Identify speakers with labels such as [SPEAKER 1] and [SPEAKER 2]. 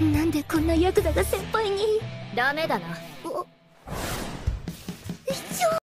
[SPEAKER 1] なんでこんなヤクザが先輩に？
[SPEAKER 2] ダメだな。